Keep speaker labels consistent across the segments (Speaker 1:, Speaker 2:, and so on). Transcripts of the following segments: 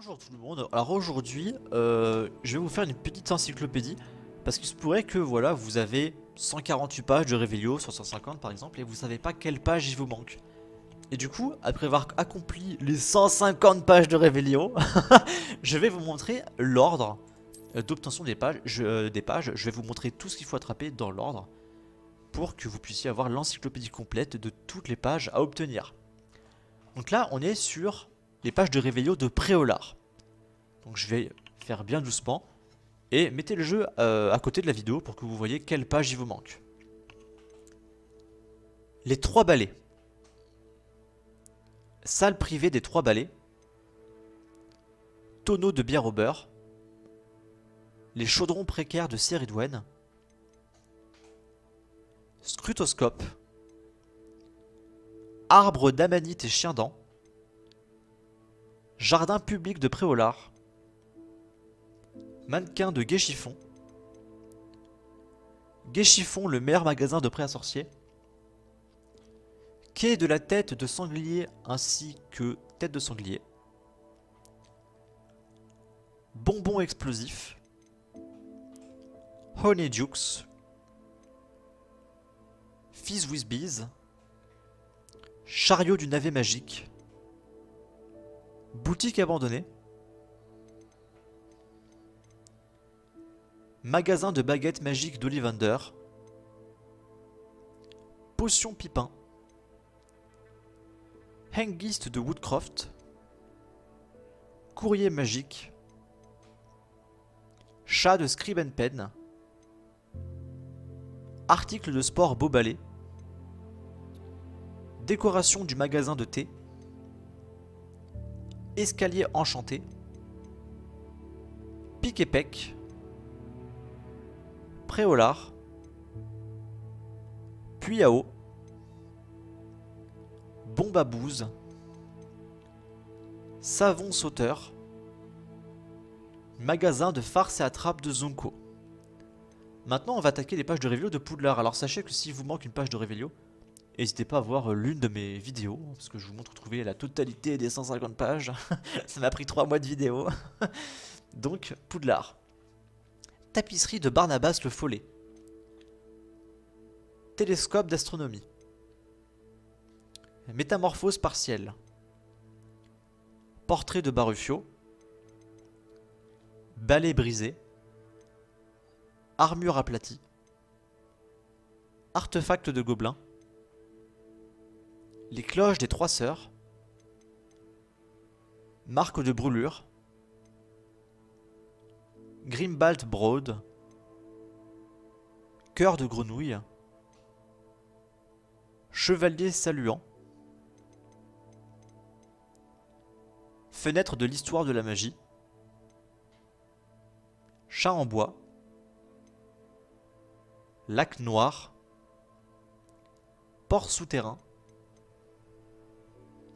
Speaker 1: Bonjour tout le monde. Alors aujourd'hui, euh, je vais vous faire une petite encyclopédie parce qu'il se pourrait que voilà, vous avez 148 pages de Revelio sur 150 par exemple et vous savez pas quelle page il vous manque. Et du coup, après avoir accompli les 150 pages de Revelio, je vais vous montrer l'ordre euh, d'obtention des pages. Euh, des pages. Je vais vous montrer tout ce qu'il faut attraper dans l'ordre pour que vous puissiez avoir l'encyclopédie complète de toutes les pages à obtenir. Donc là, on est sur les pages de Réveillot de Préolard. Donc je vais faire bien doucement. Et mettez le jeu euh, à côté de la vidéo pour que vous voyez quelle page il vous manque. Les trois balais. Salle privée des trois balais. Tonneau de bière au beurre. Les chaudrons précaires de Céridwen. Scrutoscope. Arbre d'amanite et chien dent. Jardin public de Préolard. Mannequin de Guéchiffon. Guéchiffon, le meilleur magasin de prêt à sorciers. Quai de la tête de sanglier ainsi que tête de sanglier. Bonbon explosif. Honeydukes. Fizz with Bees. Chariot du navet magique. Boutique abandonnée. Magasin de baguettes magiques d'Ollivander. Potion Pipin. Hengist de Woodcroft. Courrier magique. Chat de Scribe Pen. Article de sport Beaubalais. Décoration du magasin de thé. Escalier enchanté. Pic et pec. Préolard. Puis à eau. Bombe à. Savon sauteur. Magasin de farce et attrape de Zonko. Maintenant, on va attaquer les pages de Révélio de Poudlard. Alors sachez que s'il vous manque une page de Révélio, N'hésitez pas à voir euh, l'une de mes vidéos, parce que je vous montre trouver la totalité des 150 pages. Ça m'a pris 3 mois de vidéo. Donc, Poudlard. Tapisserie de Barnabas le Follet. Télescope d'astronomie. Métamorphose partielle. Portrait de Barufio. Balai brisé. Armure aplatie. Artefact de gobelin. Les cloches des trois sœurs. Marque de brûlure. Grimbald Broad. Cœur de grenouille. Chevalier saluant. Fenêtre de l'histoire de la magie. Chat en bois. Lac noir. Port souterrain.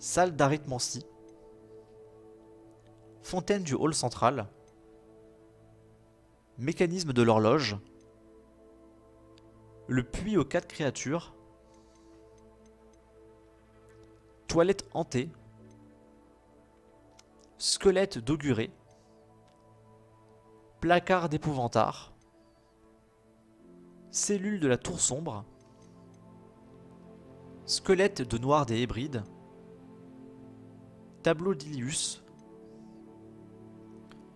Speaker 1: Salle d'arithmancie. Fontaine du hall central. Mécanisme de l'horloge. Le puits aux quatre créatures. Toilette hantée. Squelette d'auguré. Placard d'épouvantard. Cellule de la tour sombre. Squelette de noir des hébrides. Tableau d'Ilius.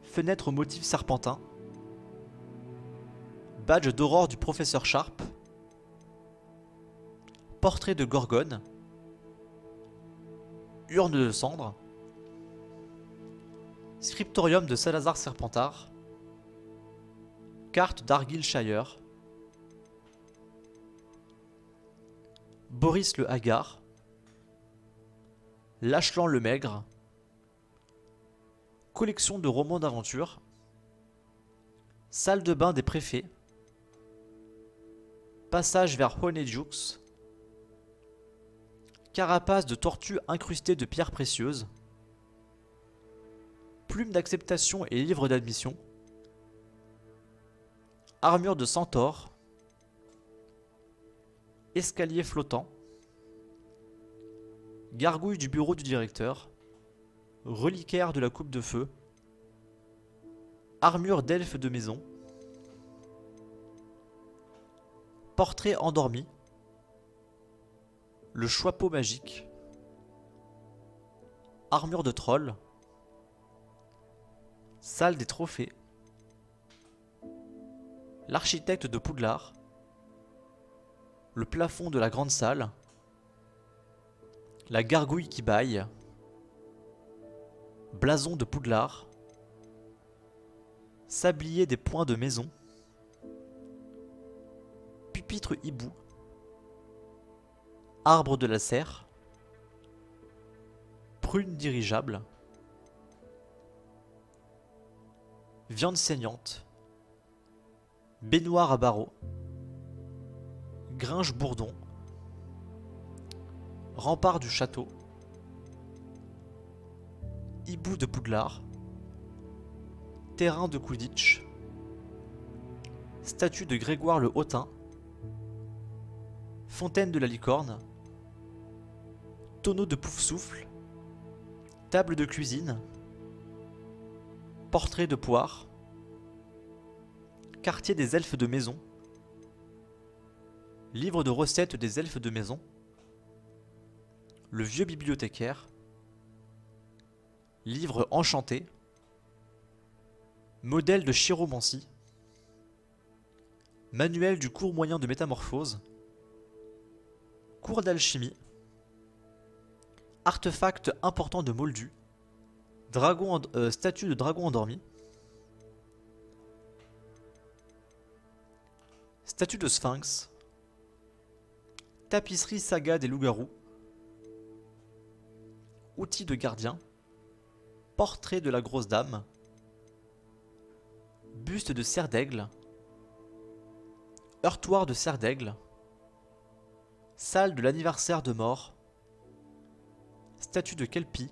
Speaker 1: Fenêtre au motif serpentin. Badge d'aurore du professeur Sharp. Portrait de Gorgone. Urne de cendre. Scriptorium de Salazar Serpentard. Carte d'Argyllshire. Boris le Hagar. Lachlan le Maigre, collection de romans d'aventure, salle de bain des préfets, passage vers Honeydukes, carapace de tortue incrustée de pierres précieuses, plume d'acceptation et livre d'admission, armure de centaure, escalier flottant, Gargouille du bureau du directeur. reliquaire de la coupe de feu, armure d'elfe de maison, portrait endormi, le choix-peau magique, armure de troll, salle des trophées, l'architecte de Poudlard, le plafond de la grande salle, la gargouille qui baille, blason de Poudlard, sablier des points de maison, pupitre hibou, arbre de la serre, prune dirigeable, viande saignante, baignoire à barreaux, gringe bourdon, rempart du château, hibou de Poudlard, terrain de Quidditch, statue de Grégoire le Hautain, fontaine de la licorne, tonneau de pouf-souffle, table de cuisine, portrait de poire, quartier des elfes de maison, livre de recettes des elfes de maison, le vieux bibliothécaire, livre enchanté, modèle de chiromancie, manuel du cours moyen de métamorphose, cours d'alchimie, artefact important de Moldu, euh, statue de dragon endormi, statue de sphinx, tapisserie saga des loups-garous, outils de gardien, portrait de la grosse dame, buste de cerf d'aigle, heurtoir de cerf d'aigle, salle de l'anniversaire de mort, statue de Kelpie,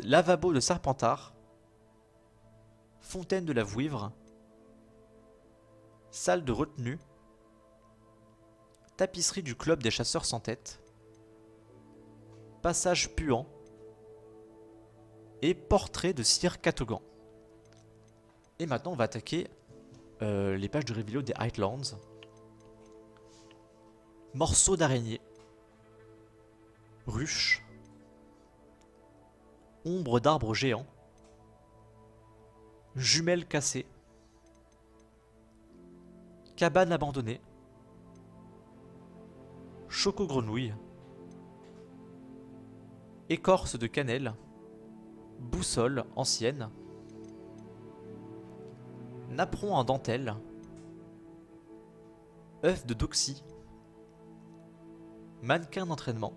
Speaker 1: lavabo de Serpentard, fontaine de la Vouivre, salle de retenue, tapisserie du club des chasseurs sans tête, passage puant et portrait de Sir Catogan. Et maintenant on va attaquer euh, les pages de Revelio des Highlands. Morceaux d'araignée, ruche, ombre d'arbres géants, jumelles cassées, cabane abandonnée, choco-grenouille, écorce de cannelle, boussole ancienne, napperon en dentelle, œuf de doxy, mannequin d'entraînement,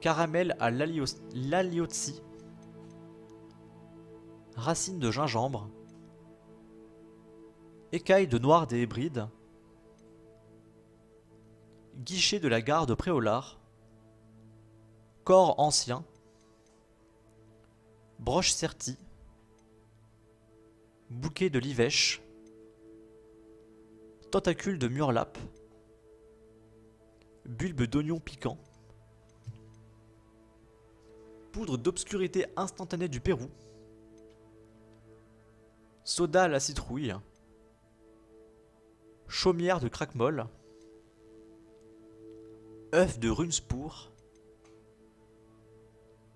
Speaker 1: caramel à l'aliotsi, racine de gingembre, écaille de noir des hybrides, guichet de la gare de Préolard, corps ancien, broche sertie, bouquet de livèche, tentacule de murlap, bulbe d'oignon piquant, poudre d'obscurité instantanée du Pérou, soda à la citrouille, chaumière de craquemol, œuf de runespour,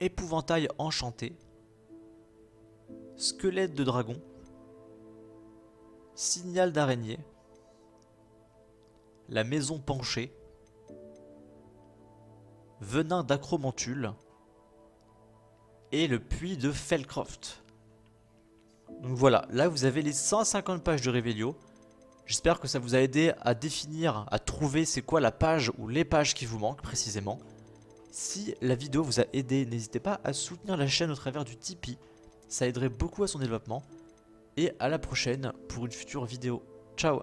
Speaker 1: épouvantail enchanté, squelette de dragon, signal d'araignée, la maison penchée, venin d'acromantule et le puits de Felcroft. Donc voilà, là vous avez les 150 pages de Revelio. J'espère que ça vous a aidé à définir, à trouver c'est quoi la page ou les pages qui vous manquent précisément. Si la vidéo vous a aidé, n'hésitez pas à soutenir la chaîne au travers du Tipeee. Ça aiderait beaucoup à son développement. Et à la prochaine pour une future vidéo. Ciao